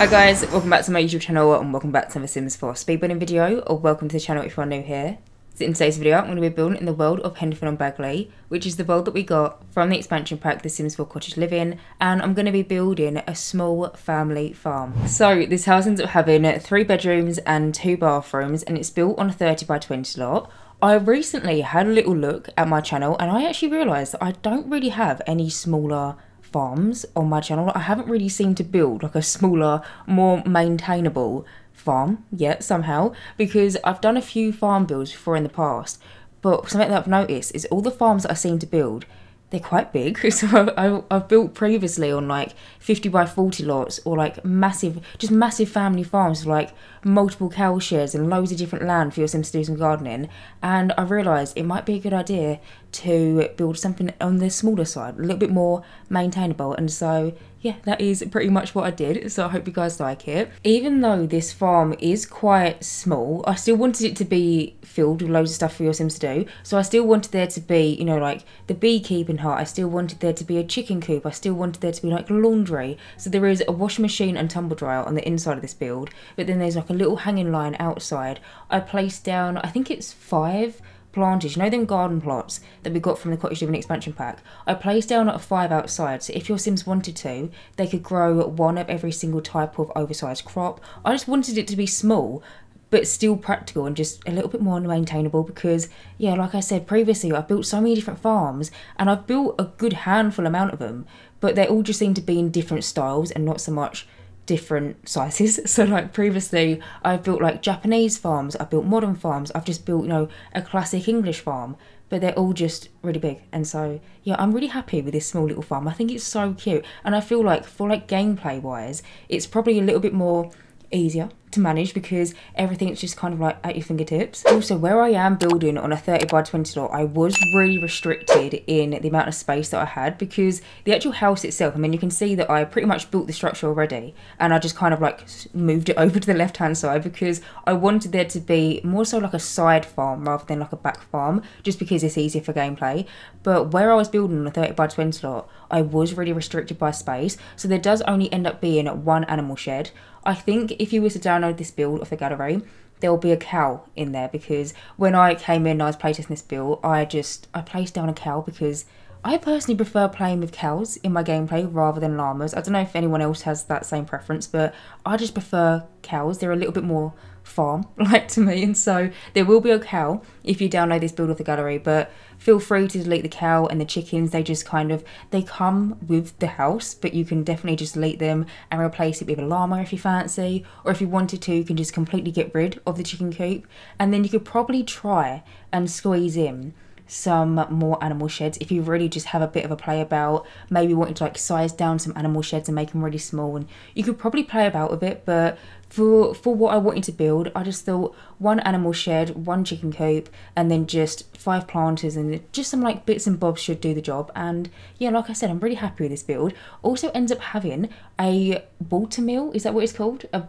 Hi guys, welcome back to my YouTube channel and welcome back to the Sims 4 speedbuilding video or welcome to the channel if you are new here. So in today's video I'm going to be building in the world of Henford-on-Bagley which is the world that we got from the expansion pack The Sims 4 Cottage Living and I'm going to be building a small family farm. So this house ends up having three bedrooms and two bathrooms and it's built on a 30 by 20 lot. I recently had a little look at my channel and I actually realised that I don't really have any smaller farms on my channel. I haven't really seemed to build like a smaller, more maintainable farm yet somehow because I've done a few farm builds before in the past. But something that I've noticed is all the farms that I seem to build they're quite big. So I've, I've, built previously on like 50 by 40 lots or like massive, just massive family farms like multiple cow sheds and loads of different land for your Sims to do some gardening. And I realised it might be a good idea to build something on the smaller side, a little bit more maintainable. And so yeah, that is pretty much what I did. So I hope you guys like it. Even though this farm is quite small, I still wanted it to be filled with loads of stuff for your Sims to do. So I still wanted there to be, you know, like the beekeeping hut. I still wanted there to be a chicken coop. I still wanted there to be like laundry. So there is a washing machine and tumble dryer on the inside of this build. But then there's like a little hanging line outside. I placed down, I think it's five planters, you know them garden plots that we got from the Cottage Living expansion pack? I placed down a five outside, so if your Sims wanted to, they could grow one of every single type of oversized crop. I just wanted it to be small, but still practical and just a little bit more maintainable because, yeah, like I said previously, I've built so many different farms and I've built a good handful amount of them, but they all just seem to be in different styles and not so much different sizes. So like previously I've built like Japanese farms, I've built modern farms, I've just built, you know, a classic English farm, but they're all just really big. And so yeah, I'm really happy with this small little farm. I think it's so cute. And I feel like for like gameplay wise, it's probably a little bit more easier to manage because everything's just kind of like at your fingertips. Also, where I am building on a 30 by 20 lot, I was really restricted in the amount of space that I had because the actual house itself, I mean, you can see that I pretty much built the structure already and I just kind of like moved it over to the left hand side because I wanted there to be more so like a side farm rather than like a back farm just because it's easier for gameplay. But where I was building on a 30 by 20 lot, I was really restricted by space. So there does only end up being one animal shed. I think if you were to download this build of the gallery, there will be a cow in there because when I came in and I was playtesting this build, I just I placed down a cow because I personally prefer playing with cows in my gameplay rather than llamas. I don't know if anyone else has that same preference, but I just prefer cows. They're a little bit more farm like to me and so there will be a cow if you download this build of the gallery but feel free to delete the cow and the chickens. They just kind of they come with the house but you can definitely just delete them and replace it with a llama if you fancy or if you wanted to you can just completely get rid of the chicken coop. And then you could probably try and squeeze in some more animal sheds. If you really just have a bit of a play about maybe wanting to like size down some animal sheds and make them really small and you could probably play about with it but for for what I wanted to build I just thought one animal shed one chicken coop and then just five planters and just some like bits and bobs should do the job and yeah like I said I'm really happy with this build. Also ends up having a water mill is that what it's called? A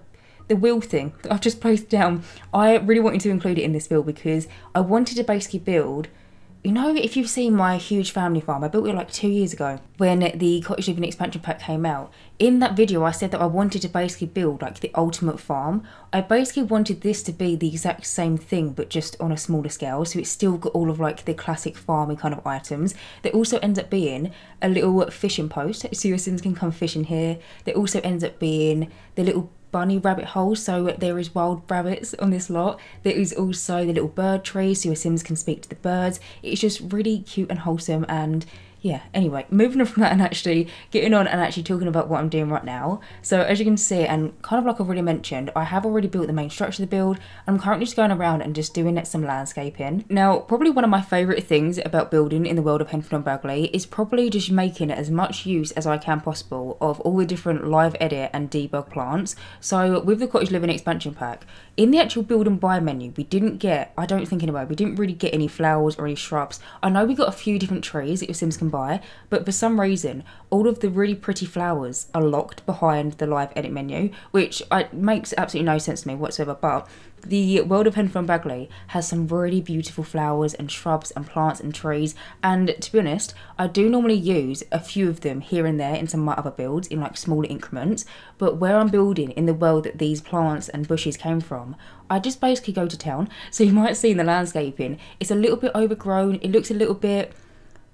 the wheel thing that I've just placed down. I really wanted to include it in this build because I wanted to basically build you know, if you've seen my huge family farm, I built it like two years ago when the Cottage Living expansion pack came out. In that video, I said that I wanted to basically build like the ultimate farm. I basically wanted this to be the exact same thing, but just on a smaller scale. So it's still got all of like the classic farming kind of items. There also ends up being a little fishing post, so your Sims can come fishing here. There also ends up being the little bunny rabbit hole so there is wild rabbits on this lot. There is also the little bird tree so your sims can speak to the birds. It's just really cute and wholesome and yeah, anyway, moving on from that and actually getting on and actually talking about what I'm doing right now. So as you can see, and kind of like I've already mentioned, I have already built the main structure of the build. I'm currently just going around and just doing some landscaping. Now, probably one of my favourite things about building in the world of on Bagley is probably just making as much use as I can possible of all the different live edit and debug plants. So with the Cottage Living expansion pack, in the actual build and buy menu, we didn't get, I don't think anyway, we didn't really get any flowers or any shrubs. I know we got a few different trees that your Sims can buy, but for some reason, all of the really pretty flowers are locked behind the live edit menu, which I, makes absolutely no sense to me whatsoever. But the world of Henford Bagley has some really beautiful flowers and shrubs and plants and trees. And to be honest, I do normally use a few of them here and there in some of my other builds in like smaller increments. But where I'm building in the world that these plants and bushes came from, I just basically go to town. So you might see in the landscaping, it's a little bit overgrown. It looks a little bit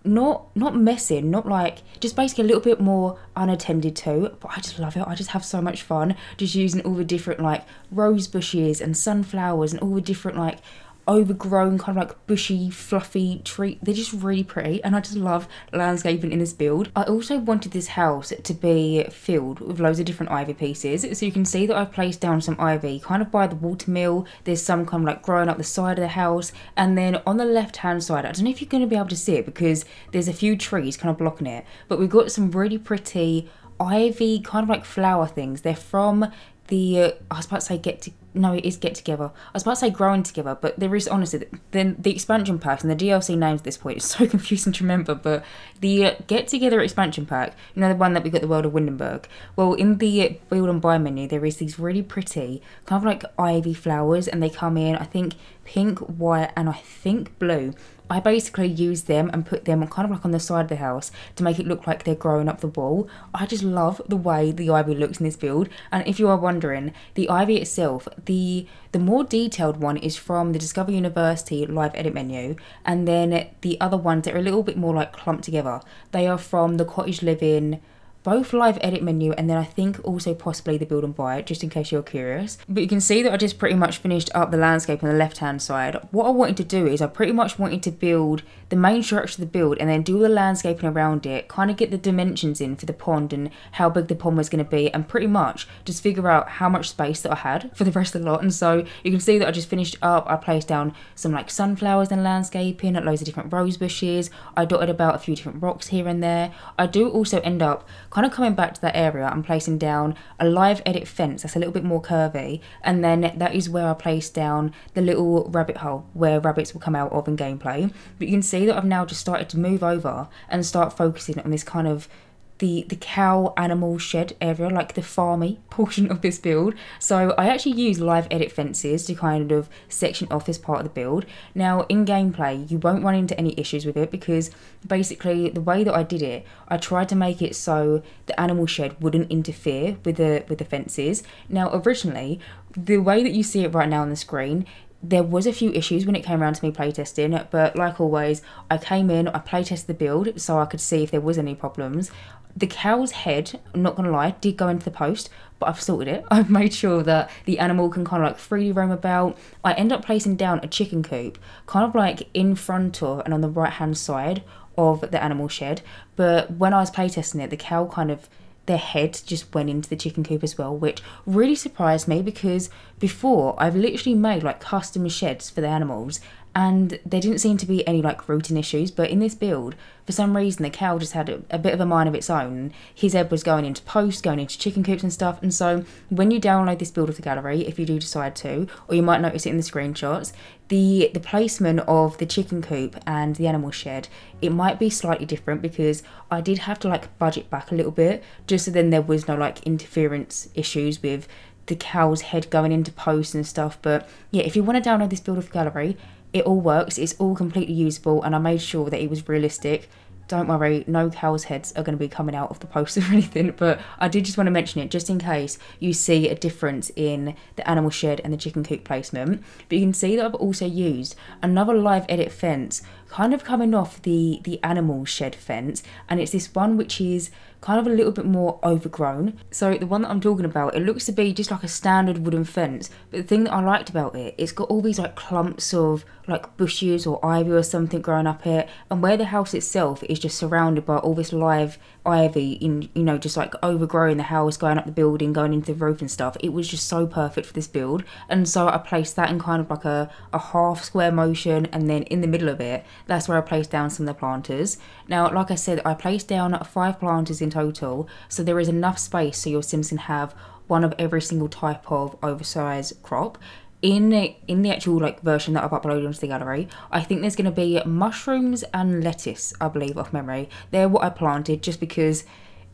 not not messy, not like just basically a little bit more unattended to. But I just love it. I just have so much fun just using all the different like rose bushes and sunflowers and all the different like overgrown kind of like bushy fluffy tree. They're just really pretty and i just love landscaping in this build. I also wanted this house to be filled with loads of different ivy pieces. So you can see that i've placed down some ivy kind of by the water mill there's some kind of like growing up the side of the house. And then on the left hand side i don't know if you're going to be able to see it because there's a few trees kind of blocking it but we've got some really pretty ivy kind of like flower things. They're from the uh, I was about to say get to no it is get together. I was about to say growing together but there is honestly then the expansion pack and the DLC names at this point is so confusing to remember but the uh, get together expansion pack you know the one that we got the world of Windenburg? Well in the build and buy menu there is these really pretty kind of like ivy flowers and they come in I think pink white and I think blue I basically use them and put them kind of like on the side of the house to make it look like they're growing up the wall. I just love the way the ivy looks in this build. And if you are wondering, the ivy itself, the the more detailed one is from the Discover University live edit menu, and then the other ones that are a little bit more like clumped together. They are from the cottage living both live edit menu and then I think also possibly the build and buy just in case you're curious. But you can see that I just pretty much finished up the landscape on the left hand side. What I wanted to do is I pretty much wanted to build the main structure of the build and then do the landscaping around it, kind of get the dimensions in for the pond and how big the pond was going to be and pretty much just figure out how much space that I had for the rest of the lot. And so you can see that I just finished up, I placed down some like sunflowers and landscaping, loads of different rose bushes, I dotted about a few different rocks here and there. I do also end up kind of coming back to that area and placing down a live edit fence that's a little bit more curvy and then that is where I place down the little rabbit hole where rabbits will come out of in gameplay. But you can see that I've now just started to move over and start focusing on this kind of the the cow animal shed area like the farmy portion of this build. So i actually use live edit fences to kind of section off this part of the build. Now in gameplay you won't run into any issues with it because basically the way that i did it i tried to make it so the animal shed wouldn't interfere with the with the fences. Now originally the way that you see it right now on the screen there was a few issues when it came around to me playtesting, but like always, I came in, I playtested the build so I could see if there was any problems. The cow's head, I'm not gonna lie, did go into the post, but I've sorted it. I've made sure that the animal can kind of like freely roam about. I end up placing down a chicken coop, kind of like in front of and on the right hand side of the animal shed. But when I was playtesting it, the cow kind of their head just went into the chicken coop as well, which really surprised me because before I've literally made like custom sheds for the animals and there didn't seem to be any like routing issues but in this build for some reason the cow just had a, a, bit of a mind of its own. His head was going into posts going into chicken coops and stuff and so when you download this build of the gallery if you do decide to or you might notice it in the screenshots the the placement of the chicken coop and the animal shed it might be slightly different because i did have to like budget back a little bit just so then there was no like interference issues with the cow's head going into posts and stuff. But yeah if you want to download this build of the gallery it all works, it's all completely usable, and I made sure that it was realistic. Don't worry, no cow's heads are going to be coming out of the poster or anything, but I did just want to mention it just in case you see a difference in the animal shed and the chicken coop placement. But you can see that I've also used another live edit fence, kind of coming off the, the animal shed fence, and it's this one which is kind of a little bit more overgrown. So the one that I'm talking about, it looks to be just like a standard wooden fence. But the thing that I liked about it, it's got all these like clumps of like bushes or ivy or something growing up here. And where the house itself is just surrounded by all this live ivy in, you know, just like overgrowing the house, going up the building, going into the roof and stuff. It was just so perfect for this build. And so I placed that in kind of like a, a half square motion. And then in the middle of it, that's where I placed down some of the planters. Now, like I said, I placed down five planters in total, so there is enough space so your Sims can have one of every single type of oversized crop. In in the actual like version that I've uploaded onto the gallery, I think there's going to be mushrooms and lettuce, I believe, off memory. They're what I planted just because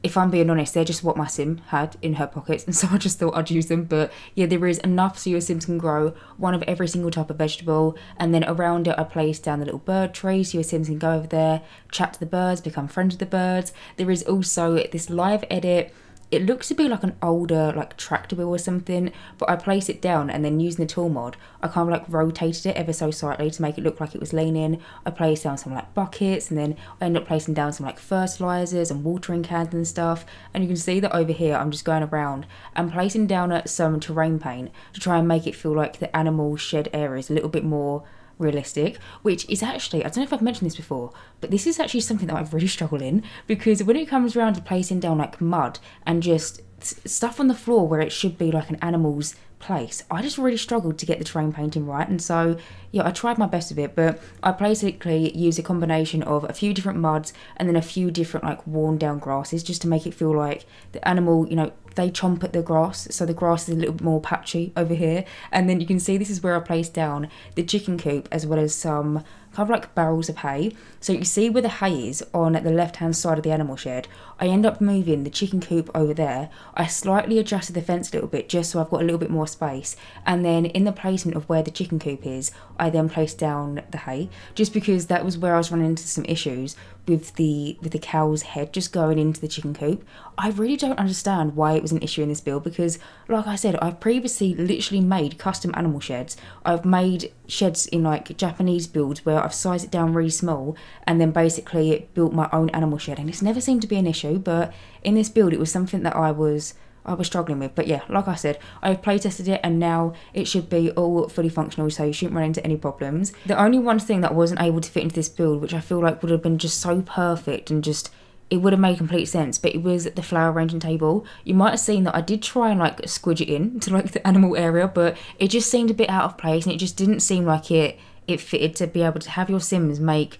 if I'm being honest, they're just what my sim had in her pockets, and so I just thought I'd use them. But yeah, there is enough so your sims can grow one of every single type of vegetable, and then around it I placed down the little bird tree so your sims can go over there, chat to the birds, become friends with the birds. There is also this live edit it looks to be like an older like tractor wheel or something but i place it down and then using the tool mod i kind of like rotated it ever so slightly to make it look like it was leaning. I placed down some like buckets and then i end up placing down some like fertilizers and watering cans and stuff. And you can see that over here i'm just going around and placing down some terrain paint to try and make it feel like the animal shed area is a little bit more realistic, which is actually, I don't know if I've mentioned this before, but this is actually something that I've really struggled in because when it comes around to placing down like mud and just stuff on the floor where it should be like an animal's place, I just really struggled to get the terrain painting right. And so, yeah, I tried my best with it, but I basically used a combination of a few different muds and then a few different like worn down grasses just to make it feel like the animal, you know, they chomp at the grass, so the grass is a little bit more patchy over here. And then you can see this is where I placed down the chicken coop as well as some kind of like barrels of hay. So you see where the hay is on at the left hand side of the animal shed. I end up moving the chicken coop over there. I slightly adjusted the fence a little bit just so I've got a little bit more space. And then in the placement of where the chicken coop is, I then placed down the hay just because that was where I was running into some issues with the with the cow's head just going into the chicken coop. I really don't understand why it was an issue in this build because like I said, I've previously literally made custom animal sheds. I've made sheds in like Japanese builds where I've sized it down really small and then basically it built my own animal shed and it's never seemed to be an issue, but in this build it was something that I was I was struggling with. But yeah, like I said, I've play tested it and now it should be all fully functional, so you shouldn't run into any problems. The only one thing that I wasn't able to fit into this build, which I feel like would have been just so perfect and just it would have made complete sense, but it was the flower arranging table. You might have seen that I did try and like squidge it in to like the animal area, but it just seemed a bit out of place and it just didn't seem like it it fitted to be able to have your Sims make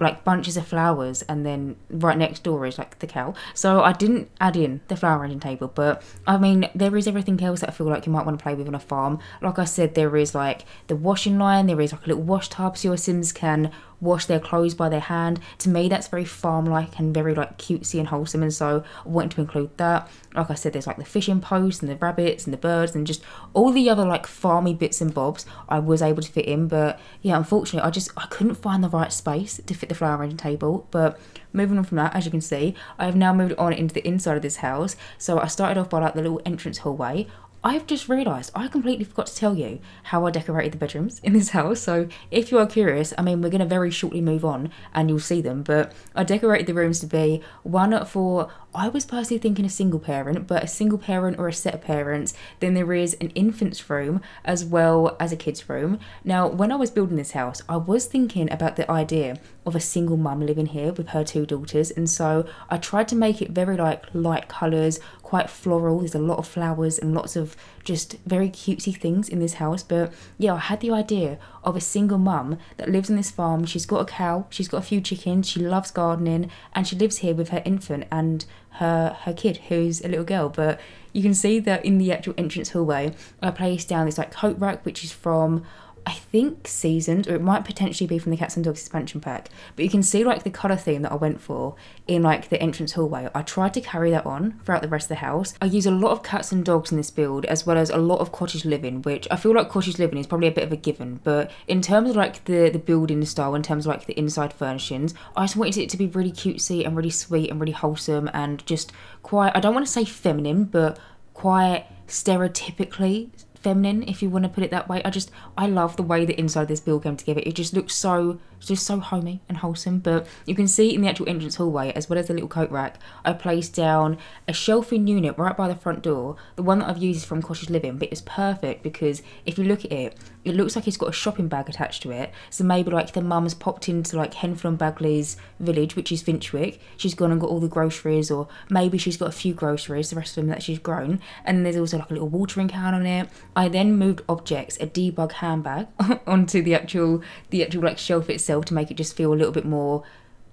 like bunches of flowers and then right next door is like the cow. So i didn't add in the flower arranging table but i mean there is everything else that i feel like you might want to play with on a farm. Like i said there is like the washing line there is like a little wash tub so your sims can wash their clothes by their hand. To me, that's very farm-like and very like cutesy and wholesome, and so I wanted to include that. Like I said, there's like the fishing post and the rabbits and the birds and just all the other like farmy bits and bobs I was able to fit in. But yeah, unfortunately, I just I couldn't find the right space to fit the flower arranging table. But moving on from that, as you can see, I have now moved on into the inside of this house. So I started off by like the little entrance hallway. I've just realised I completely forgot to tell you how I decorated the bedrooms in this house. So if you are curious, I mean, we're going to very shortly move on and you'll see them. But I decorated the rooms to be one for, I was personally thinking a single parent, but a single parent or a set of parents. Then there is an infant's room as well as a kid's room. Now, when I was building this house, I was thinking about the idea of a single mum living here with her two daughters. And so I tried to make it very like light colours, quite floral. There's a lot of flowers and lots of just very cutesy things in this house. But yeah, I had the idea of a single mum that lives on this farm. She's got a cow, she's got a few chickens, she loves gardening, and she lives here with her infant and her her kid, who's a little girl. But you can see that in the actual entrance hallway, I placed down this like coat rack, which is from I think Seasons, or it might potentially be from the Cats and Dogs expansion pack. But you can see like the colour theme that I went for in like the entrance hallway. I tried to carry that on throughout the rest of the house. I use a lot of cats and dogs in this build, as well as a lot of cottage living, which I feel like cottage living is probably a bit of a given. But in terms of like the the building style, in terms of like the inside furnishings, I just wanted it to be really cutesy and really sweet and really wholesome and just quite. I don't want to say feminine, but quite stereotypically feminine if you want to put it that way. I just i love the way the inside of this build came together. It just looks so just so homey and wholesome. But you can see in the actual entrance hallway, as well as the little coat rack, I placed down a shelving unit right by the front door. The one that I've used is from Cottage Living, but it's perfect because if you look at it, it looks like it's got a shopping bag attached to it. So maybe like the mum's popped into like Henford-on-Bagley's village, which is Finchwick. She's gone and got all the groceries, or maybe she's got a few groceries, the rest of them that she's grown. And there's also like a little watering can on it. I then moved objects, a debug handbag, onto the actual the actual like shelf itself to make it just feel a little bit more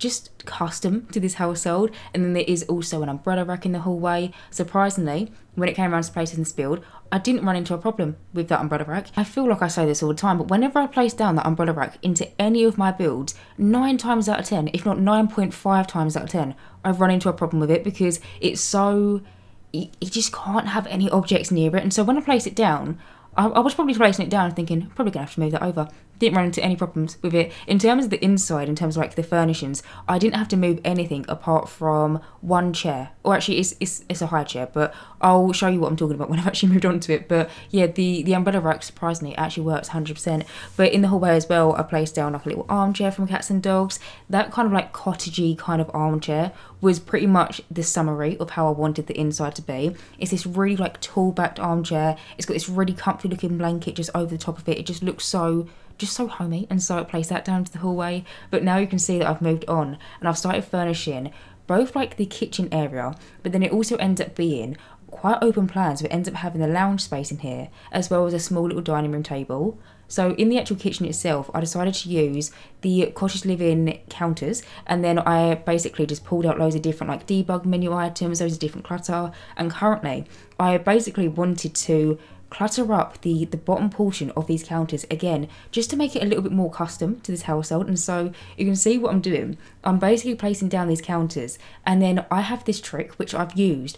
just custom to this household. And then there is also an umbrella rack in the hallway. Surprisingly, when it came around to placing this build, I didn't run into a problem with that umbrella rack. I feel like I say this all the time, but whenever I place down that umbrella rack into any of my builds, 9 times out of 10, if not 9.5 times out of 10, I've run into a problem with it because it's so. You just can't have any objects near it. And so when I place it down, I, I was probably placing it down thinking, probably gonna have to move that over didn't run into any problems with it. In terms of the inside, in terms of like the furnishings, I didn't have to move anything apart from one chair. Or actually, it's, it's, it's a high chair, but I'll show you what I'm talking about when I've actually moved on to it. But yeah, the, the umbrella rack, surprisingly, actually works 100%. But in the hallway as well, I placed down like a little armchair from Cats and Dogs. That kind of like cottagey kind of armchair was pretty much the summary of how I wanted the inside to be. It's this really like tall backed armchair. It's got this really comfy looking blanket just over the top of it. It just looks so just so homey and so I placed that down to the hallway but now you can see that I've moved on and I've started furnishing both like the kitchen area but then it also ends up being quite open plans. so it ends up having a lounge space in here as well as a small little dining room table so in the actual kitchen itself, I decided to use the cottage living counters and then I basically just pulled out loads of different like debug menu items, loads of different clutter and currently I basically wanted to clutter up the, the bottom portion of these counters again, just to make it a little bit more custom to this household. And so you can see what I'm doing. I'm basically placing down these counters and then I have this trick which I've used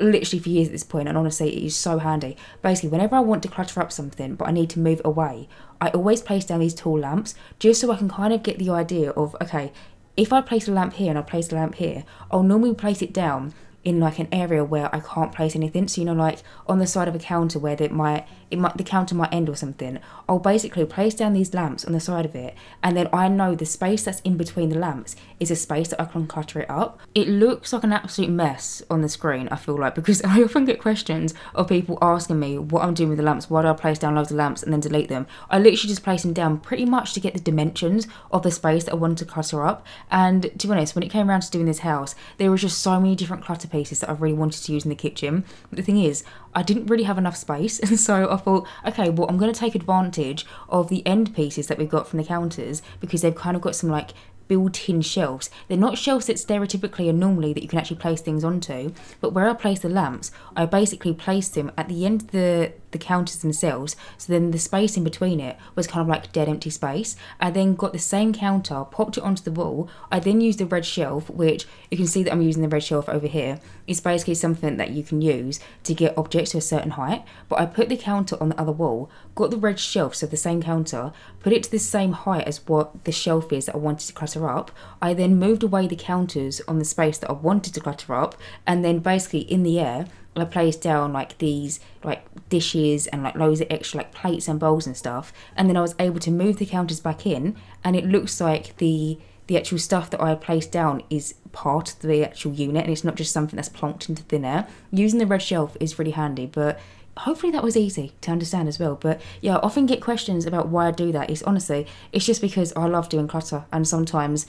literally for years at this point and honestly it is so handy basically whenever i want to clutter up something but i need to move away i always place down these tall lamps just so i can kind of get the idea of okay if i place a lamp here and i place a lamp here i'll normally place it down in like an area where I can't place anything. So you know, like on the side of a counter where it might, it might the counter might end or something. I'll basically place down these lamps on the side of it, and then I know the space that's in between the lamps is a space that I can clutter it up. It looks like an absolute mess on the screen. I feel like because I often get questions of people asking me what I'm doing with the lamps. Why do I place down loads of lamps and then delete them? I literally just place them down pretty much to get the dimensions of the space that I want to clutter up. And to be honest, when it came around to doing this house, there was just so many different clutter pieces that I really wanted to use in the kitchen. But the thing is, I didn't really have enough space, and so I thought, okay, well, I'm going to take advantage of the end pieces that we've got from the counters because they've kind of got some like built-in shelves. They're not shelves that stereotypically are normally that you can actually place things onto, but where I place the lamps, I basically place them at the end of the the counters themselves. So then the space in between it was kind of like dead empty space. I then got the same counter, popped it onto the wall. I then used the red shelf, which you can see that I'm using the red shelf over here. It's basically something that you can use to get objects to a certain height. But I put the counter on the other wall, got the red shelf, so the same counter, put it to the same height as what the shelf is that I wanted to clutter up. I then moved away the counters on the space that I wanted to clutter up, and then basically in the air, I placed down like these like dishes and like loads of extra like plates and bowls and stuff. And then I was able to move the counters back in and it looks like the the actual stuff that I placed down is part of the actual unit and it's not just something that's plonked into thin air. Using the red shelf is really handy but hopefully that was easy to understand as well. But yeah I often get questions about why I do that. It's honestly it's just because I love doing clutter and sometimes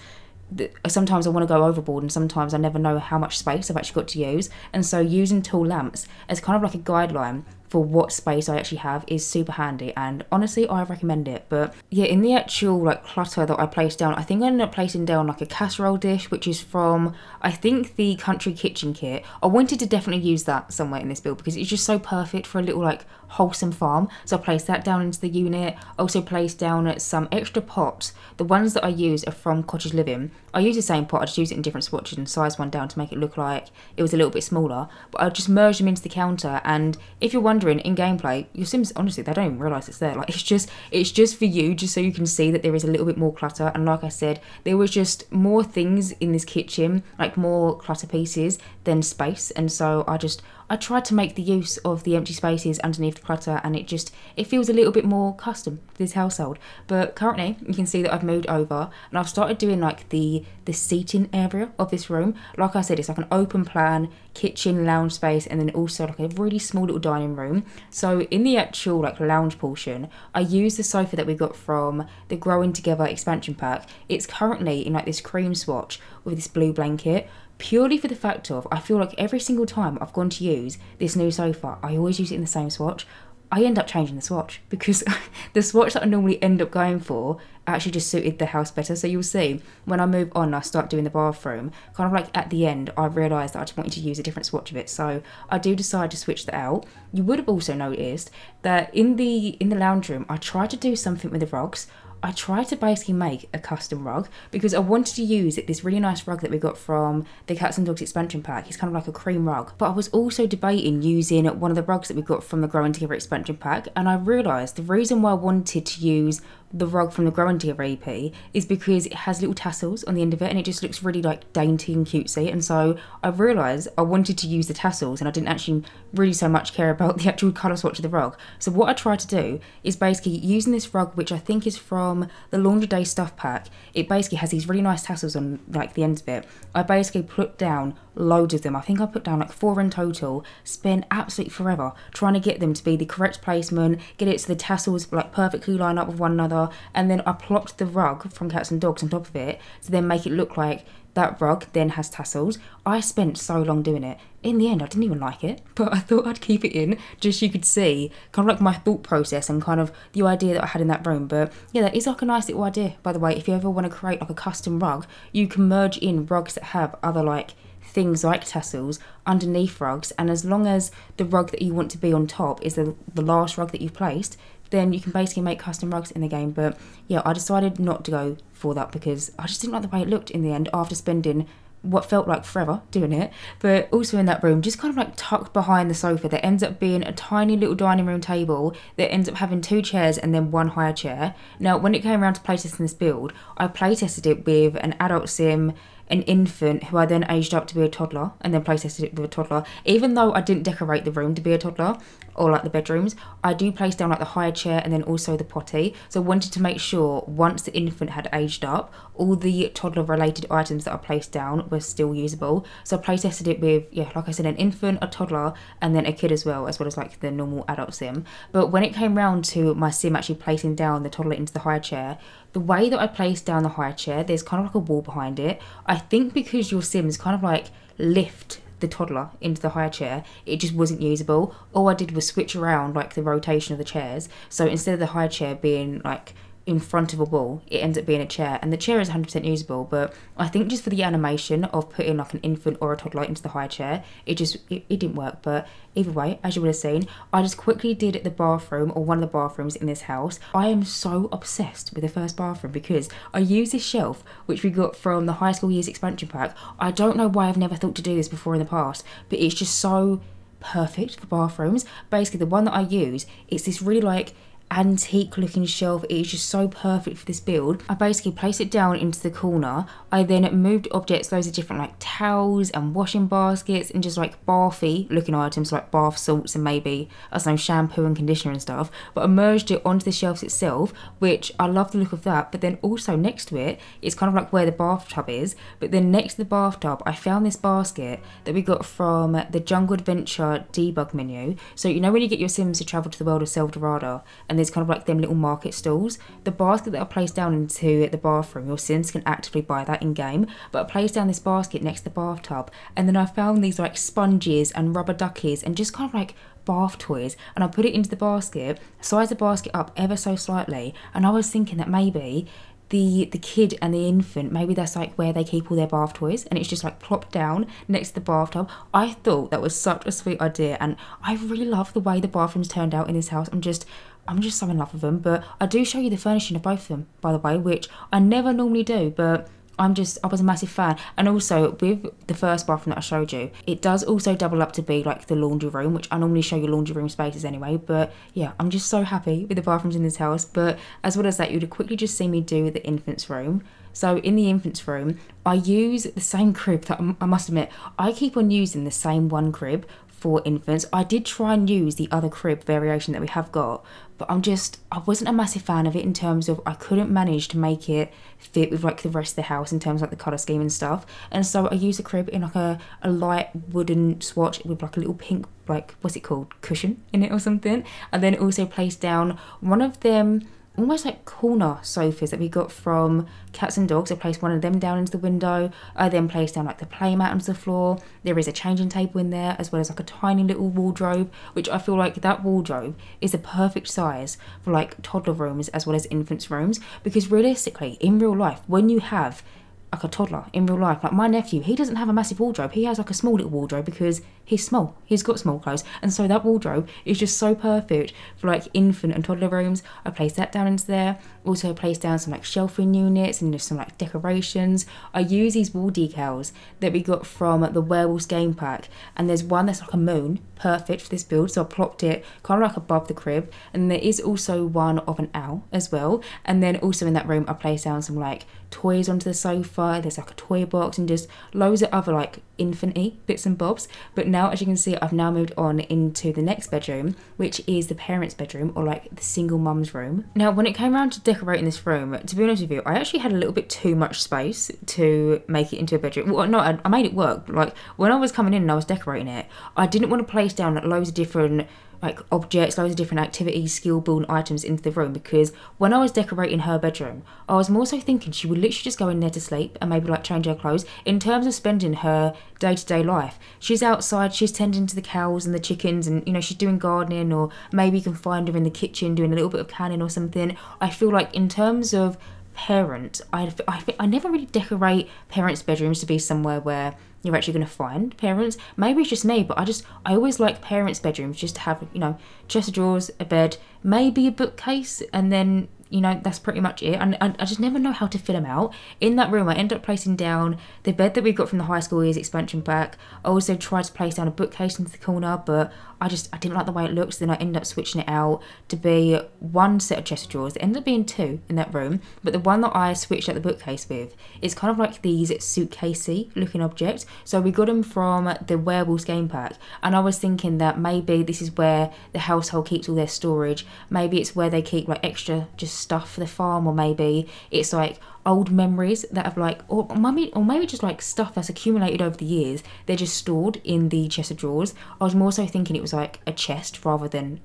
sometimes I want to go overboard and sometimes I never know how much space I've actually got to use. And so using tall lamps as kind of like a guideline for what space I actually have is super handy and honestly I recommend it. But yeah in the actual like clutter that I placed down I think I ended up placing down like a casserole dish which is from I think the country kitchen kit. I wanted to definitely use that somewhere in this build because it's just so perfect for a little like wholesome farm. So I placed that down into the unit. Also placed down some extra pots. The ones that I use are from Cottage Living. I use the same pot I just use it in different swatches and size one down to make it look like it was a little bit smaller. But I just merged them into the counter and if you're wondering wondering in gameplay, your Sims honestly they don't even realise it's there. Like it's just it's just for you, just so you can see that there is a little bit more clutter. And like I said, there was just more things in this kitchen, like more clutter pieces than space. And so I just I tried to make the use of the empty spaces underneath the clutter and it just it feels a little bit more custom to this household. But currently you can see that I've moved over and I've started doing like the the seating area of this room. Like I said it's like an open plan kitchen lounge space and then also like a really small little dining room. So in the actual like lounge portion I use the sofa that we got from the growing together expansion pack. It's currently in like this cream swatch with this blue blanket purely for the fact of I feel like every single time I've gone to use this new sofa, I always use it in the same swatch. I end up changing the swatch because the swatch that I normally end up going for actually just suited the house better. So you'll see when I move on, I start doing the bathroom. Kind of like at the end, I realised that I wanted to use a different swatch of it. So I do decide to switch that out. You would have also noticed that in the in the lounge room, I tried to do something with the rugs. I tried to basically make a custom rug because I wanted to use this really nice rug that we got from the Cats and Dogs expansion pack. It's kind of like a cream rug. But I was also debating using one of the rugs that we got from the Growing Together expansion pack and I realised the reason why I wanted to use the rug from the Growing Together EP is because it has little tassels on the end of it and it just looks really like dainty and cutesy. And so I realised I wanted to use the tassels and I didn't actually really so much care about the actual colour swatch of the rug. So what I tried to do is basically using this rug, which I think is from the Laundry Day stuff pack. It basically has these really nice tassels on like the ends of it. I basically put down loads of them. I think I put down like four in total. Spent absolutely forever trying to get them to be the correct placement, get it so the tassels like perfectly line up with one another, and then I plopped the rug from Cats and Dogs on top of it to then make it look like that rug then has tassels. I spent so long doing it. In the end, I didn't even like it, but I thought I'd keep it in just so you could see kind of like my thought process and kind of the idea that I had in that room. But yeah, that is like a nice little idea, by the way. If you ever want to create like a custom rug, you can merge in rugs that have other like things like tassels underneath rugs and as long as the rug that you want to be on top is the, the last rug that you've placed then you can basically make custom rugs in the game but yeah i decided not to go for that because i just didn't like the way it looked in the end after spending what felt like forever doing it, but also in that room, just kind of like tucked behind the sofa, there ends up being a tiny little dining room table that ends up having two chairs and then one higher chair. Now, when it came around to playtesting this build, I playtested it with an adult sim an infant who I then aged up to be a toddler and then placed it with a toddler. Even though I didn't decorate the room to be a toddler or like the bedrooms, I do place down like the higher chair and then also the potty. So I wanted to make sure once the infant had aged up, all the toddler related items that I placed down were still usable. So I place tested it with, yeah, like I said, an infant, a toddler, and then a kid as well, as well as like the normal adult sim. But when it came round to my sim actually placing down the toddler into the higher chair, the way that I placed down the high chair, there's kind of like a wall behind it. I think because your Sims kind of like lift the toddler into the high chair, it just wasn't usable. All I did was switch around like the rotation of the chairs. So instead of the high chair being like in front of a wall, it ends up being a chair, and the chair is 100% usable. But I think just for the animation of putting like an infant or a toddler into the high chair, it just it, it didn't work. But either way, as you would have seen, I just quickly did the bathroom or one of the bathrooms in this house. I am so obsessed with the first bathroom because I use this shelf which we got from the high school years expansion pack. I don't know why I've never thought to do this before in the past, but it's just so perfect for bathrooms. Basically, the one that I use, it's this really like antique looking shelf. It is just so perfect for this build. I basically placed it down into the corner. I then moved objects, loads of different like towels and washing baskets and just like bathy looking items like bath salts and maybe, I don't know, shampoo and conditioner and stuff. But I merged it onto the shelves itself, which I love the look of that. But then also next to it, it's kind of like where the bathtub is. But then next to the bathtub, I found this basket that we got from the Jungle Adventure debug menu. So you know when you get your Sims to travel to the world of Selvadorada and there's kind of like them little market stalls. The basket that I placed down into the bathroom, your Sims can actively buy that in game. But I placed down this basket next to the bathtub, and then I found these like sponges and rubber duckies and just kind of like bath toys and I put it into the basket, sized the basket up ever so slightly, and I was thinking that maybe the the kid and the infant maybe that's like where they keep all their bath toys and it's just like plopped down next to the bathtub i thought that was such a sweet idea and i really love the way the bathrooms turned out in this house i'm just I'm just so in love with them. But I do show you the furnishing of both of them, by the way, which I never normally do, but I'm just I was a massive fan. And also with the first bathroom that I showed you, it does also double up to be like the laundry room, which I normally show you laundry room spaces anyway. But yeah, I'm just so happy with the bathrooms in this house. But as well as that, you'd quickly just see me do the infant's room. So in the infant's room, I use the same crib that I must admit, I keep on using the same one crib for infants. I did try and use the other crib variation that we have got, but I'm just I wasn't a massive fan of it in terms of I couldn't manage to make it fit with like the rest of the house in terms of like the colour scheme and stuff. And so I used a crib in like a, a light wooden swatch with like a little pink like what's it called cushion in it or something. And then also placed down one of them almost like corner sofas that we got from Cats and Dogs. I placed one of them down into the window. I then placed down like the playmat onto the floor. There is a changing table in there as well as like a tiny little wardrobe, which I feel like that wardrobe is the perfect size for like toddler rooms as well as infants rooms because realistically in real life when you have like a toddler in real life. Like my nephew, he doesn't have a massive wardrobe. He has like a small little wardrobe because he's small. He's got small clothes. And so that wardrobe is just so perfect for like infant and toddler rooms. I placed that down into there. Also placed down some like shelving units and just some like decorations. I use these wall decals that we got from the Werewolves game pack. And there's one that's like a moon, perfect for this build. So I plopped it kind of like above the crib. And there is also one of an owl as well. And then also in that room, I placed down some like toys onto the sofa. There's like a toy box and just loads of other like infinity bits and bobs. But now, as you can see, I've now moved on into the next bedroom, which is the parents' bedroom or like the single mum's room. Now, when it came around to decorating this room, to be honest with you, I actually had a little bit too much space to make it into a bedroom. Well, no, I, I made it work. Like when I was coming in and I was decorating it, I didn't want to place down loads of different like objects, loads of different activities, skill building items into the room because when I was decorating her bedroom, I was more so thinking she would literally just go in there to sleep and maybe like change her clothes. In terms of spending her day to day life, she's outside, she's tending to the cows and the chickens, and you know, she's doing gardening, or maybe you can find her in the kitchen doing a little bit of canning or something. I feel like in terms of parent, I, I, I never really decorate parents' bedrooms to be somewhere where you're actually going to find parents. Maybe it's just me, but I just I always like parents' bedrooms just to have you know chest of drawers, a bed, maybe a bookcase, and then you know that's pretty much it and I, I, just never know how to fit them out in that room i end up placing down the bed that we got from the high school years expansion pack i also tried to place down a bookcase into the corner but I just I didn't like the way it looks. Then I ended up switching it out to be one set of chest of drawers. It ended up being two in that room, but the one that I switched out the bookcase with is kind of like these suitcasey looking objects. So we got them from the Werewolves game pack, and I was thinking that maybe this is where the household keeps all their storage. Maybe it's where they keep like extra just stuff for the farm, or maybe it's like old memories that have like or maybe or maybe just like stuff that's accumulated over the years they're just stored in the chest of drawers. I was more so thinking it was like a chest rather than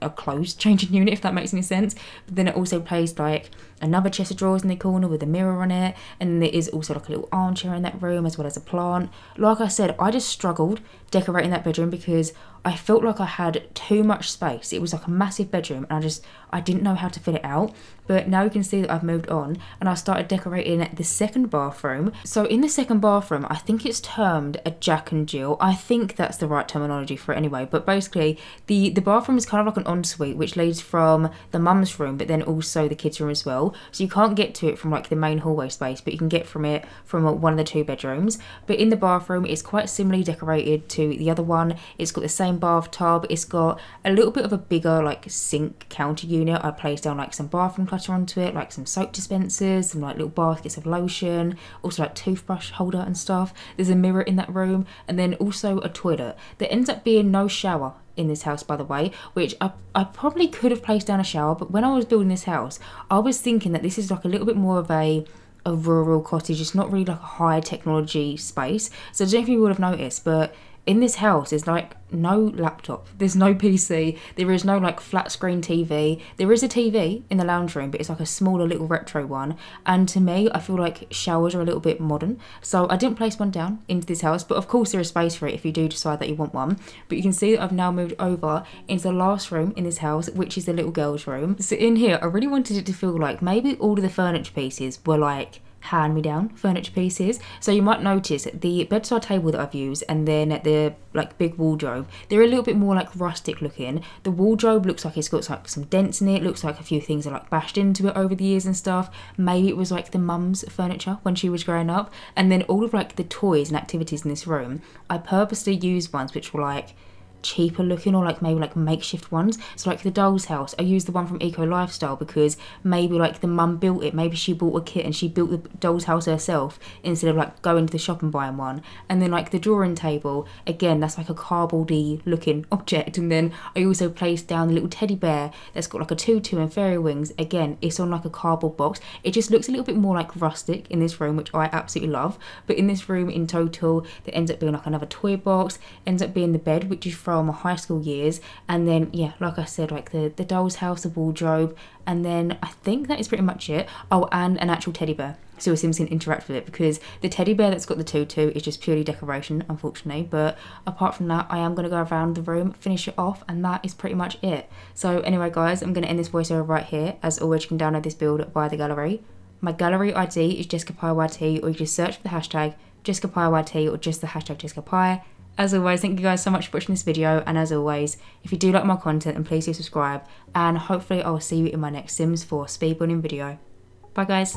a closed changing unit if that makes any sense. But then it also plays like another chest of drawers in the corner with a mirror on it and there is also like a little armchair in that room as well as a plant. Like i said i just struggled decorating that bedroom because I felt like I had too much space. It was like a massive bedroom and I just I didn't know how to fit it out. But now you can see that I've moved on and I started decorating the second bathroom. So in the second bathroom, I think it's termed a Jack and Jill. I think that's the right terminology for it anyway. But basically the, the bathroom is kind of like an ensuite which leads from the mum's room but then also the kids room as well. So you can't get to it from like the main hallway space but you can get from it from one of the two bedrooms. But in the bathroom it's quite similarly decorated to the other one. It's got the same bathtub. It's got a little bit of a bigger like sink counter unit. I placed down like some bathroom clutter onto it, like some soap dispensers, some like little baskets of lotion, also like toothbrush holder and stuff. There's a mirror in that room, and then also a toilet. There ends up being no shower in this house by the way which I, I probably could have placed down a shower but when I was building this house I was thinking that this is like a little bit more of a a rural cottage it's not really like a high technology space so I don't know if you would have noticed but in this house there's like no laptop. There's no pc there is no like flat screen tv there is a tv in the lounge room but it's like a smaller little retro one. And to me i feel like showers are a little bit modern. So i didn't place one down into this house but of course there is space for it if you do decide that you want one. But you can see that i've now moved over into the last room in this house which is the little girl's room. So in here i really wanted it to feel like maybe all of the furniture pieces were like hand me down furniture pieces. So you might notice the bedside table that I've used and then the like big wardrobe, they're a little bit more like rustic looking. The wardrobe looks like it's got like some dents in it, looks like a few things are like bashed into it over the years and stuff. Maybe it was like the mum's furniture when she was growing up. And then all of like the toys and activities in this room, I purposely used ones which were like cheaper looking or like maybe like makeshift ones. So like the doll's house, I used the one from Eco Lifestyle because maybe like the mum built it. Maybe she bought a kit and she built the doll's house herself instead of like going to the shop and buying one. And then like the drawing table, again, that's like a cardboardy looking object. And then I also placed down the little teddy bear that's got like a tutu and fairy wings. Again, it's on like a cardboard box. It just looks a little bit more like rustic in this room, which I absolutely love. But in this room in total, there ends up being like another toy box, ends up being the bed, which is from from high school years. And then, yeah, like I said, like the, the doll's house, the wardrobe, and then I think that is pretty much it. Oh, and an actual teddy bear. So Sims can interact with it because the teddy bear that's got the tutu is just purely decoration, unfortunately. But apart from that, I am going to go around the room, finish it off, and that is pretty much it. So anyway, guys, I'm going to end this voiceover right here. As always, you can download this build via the gallery. My gallery ID is Jessica Pie or you just search for the hashtag Jessica Pie or just the hashtag Jessica Pie. As always, thank you guys so much for watching this video, and as always, if you do like my content, then please do subscribe, and hopefully I'll see you in my next Sims 4 speedrunning video. Bye guys!